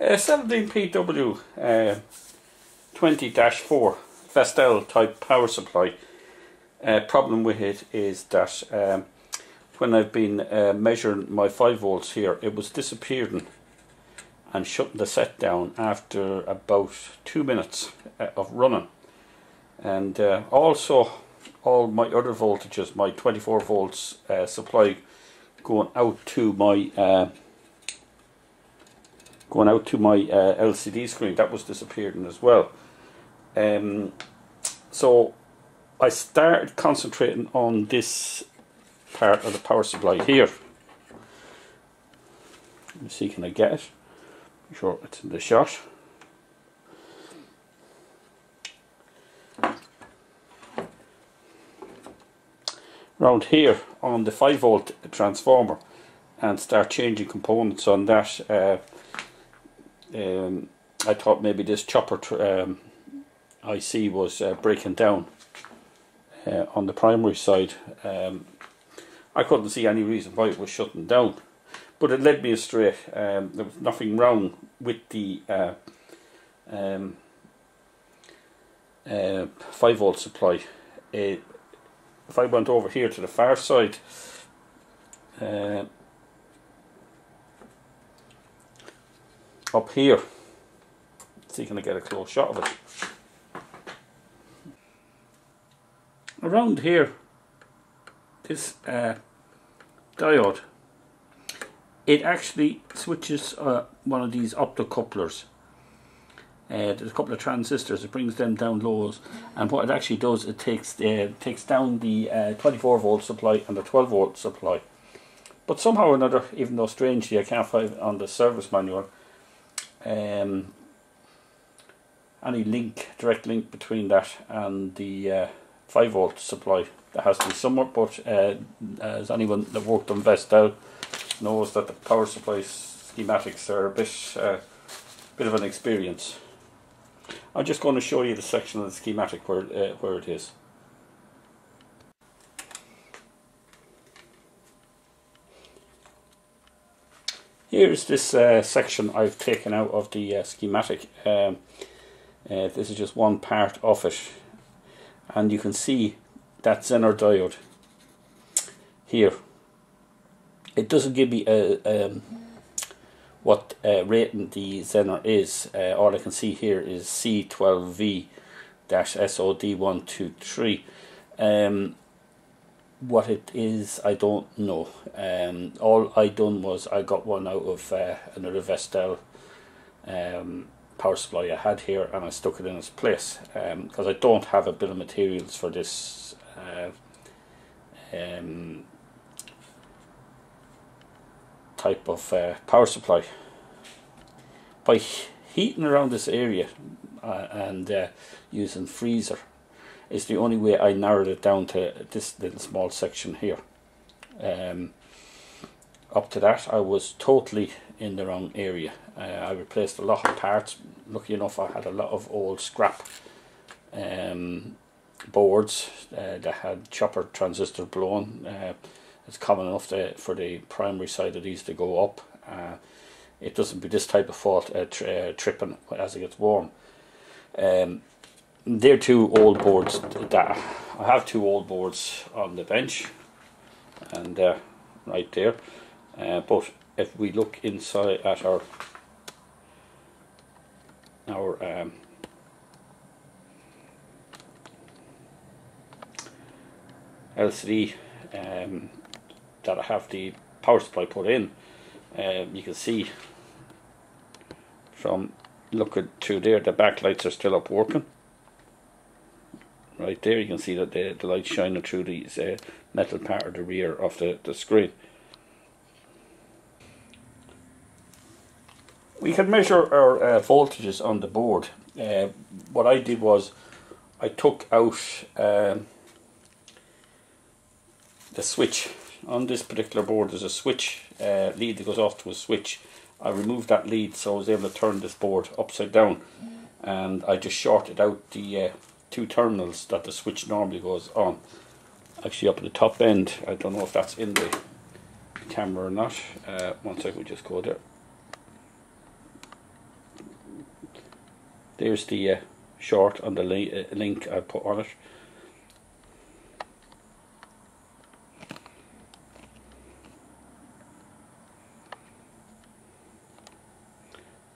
Uh, 17PW uh, 20-4 Vestel type power supply. Uh, problem with it is that um, when I've been uh, measuring my 5 volts here, it was disappearing and shutting the set down after about 2 minutes uh, of running. And uh, also all my other voltages, my 24 volts uh, supply going out to my going out to my uh, LCD screen, that was disappearing as well. Um, so I started concentrating on this part of the power supply here. Let me see, can I get it? Be sure it's in the shot. Around here on the 5 volt transformer and start changing components on that. Uh, um, I thought maybe this chopper um, IC was uh, breaking down uh, on the primary side. Um, I couldn't see any reason why it was shutting down, but it led me astray. Um, there was nothing wrong with the uh, um, uh, 5 volt supply. if I went over here to the far side, up here. See, can I get a close shot of it? Around here, this uh, diode, it actually switches uh, one of these optocouplers. Uh, there's a couple of transistors, it brings them down lows, and what it actually does, it takes uh, takes down the uh, 24 volt supply and the 12 volt supply. But somehow or another, even though strangely I can't find on the service manual, um, any link, direct link between that and the uh, 5 volt supply. There has to be somewhat, but uh, as anyone that worked on Vestel knows that the power supply schematics are a bit, uh, bit of an experience. I'm just going to show you the section of the schematic where, uh, where it is. Here's this uh, section I've taken out of the uh, schematic. Um, uh, this is just one part of it. And you can see that Zener diode here. It doesn't give me a, um, what uh, rating the Zener is. Uh, all I can see here is C12V-SOD123. Um, what it is, I don't know. Um, all I done was I got one out of uh, another Vestel um, power supply I had here and I stuck it in its place because um, I don't have a bill of materials for this uh, um, type of uh, power supply. By heating around this area uh, and uh, using freezer is the only way I narrowed it down to this little small section here. Um, up to that I was totally in the wrong area. Uh, I replaced a lot of parts. Lucky enough I had a lot of old scrap um, boards uh, that had chopper transistor blown. Uh, it's common enough to, for the primary side of these to go up. Uh, it doesn't be this type of fault uh, tri uh, tripping as it gets warm. Um, they're two old boards that I have two old boards on the bench and uh, right there. Uh, but if we look inside at our our um, LCD um, that I have the power supply put in um, you can see from looking through there the backlights are still up working right there you can see that the, the light shining through the uh, metal part of the rear of the, the screen. We can measure our uh, voltages on the board. Uh, what I did was I took out um, the switch. On this particular board there's a switch uh, lead that goes off to a switch. I removed that lead so I was able to turn this board upside down. And I just shorted out the uh, two terminals that the switch normally goes on. Actually up at the top end, I don't know if that's in the camera or not. Uh, one second, we just go there. there's the uh, short on the li uh, link I put on it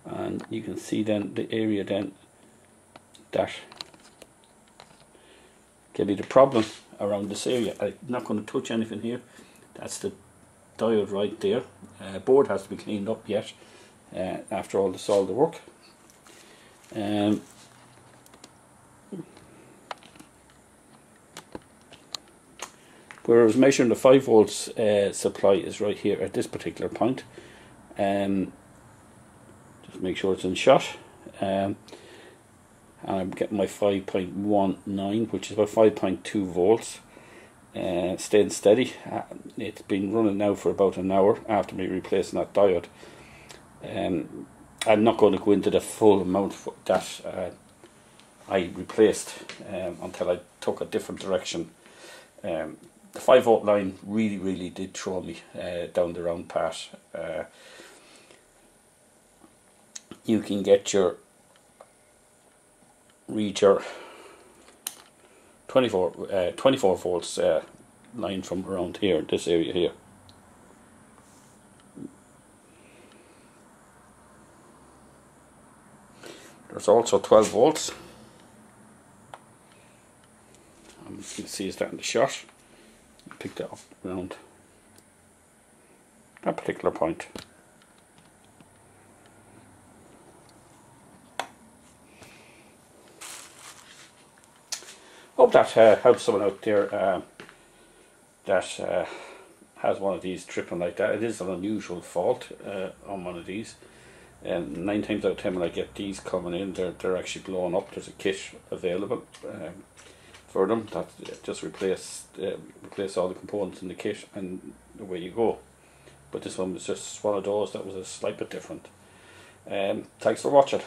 and you can see then the area then that can be the problem around this area. I'm not going to touch anything here. That's the diode right there. Uh, board has to be cleaned up yet uh, after all this all the work. Um, where I was measuring the 5 volts uh, supply is right here at this particular point. Um, just make sure it's in shot. Um, I'm getting my 5.19 which is about 5.2 volts. Uh, staying steady. Uh, it's been running now for about an hour after me replacing that diode. Um, I'm not going to go into the full amount that uh, I replaced um, until I took a different direction. Um, the 5 volt line really really did throw me uh, down the wrong path. Uh, you can get your read your 24, uh, 24 volts uh, line from around here, this area here. There's also 12 volts. You can see it's starting to shot. Pick that up around that particular point. Hope that uh, helps someone out there uh, that uh, has one of these tripping like that. It is an unusual fault uh, on one of these. And nine times out of ten when I get these coming in, they're, they're actually blowing up. There's a kit available um, for them that just replace, uh, replace all the components in the kit and away you go. But this one was just one of those that was a slight bit different. Um, thanks for watching.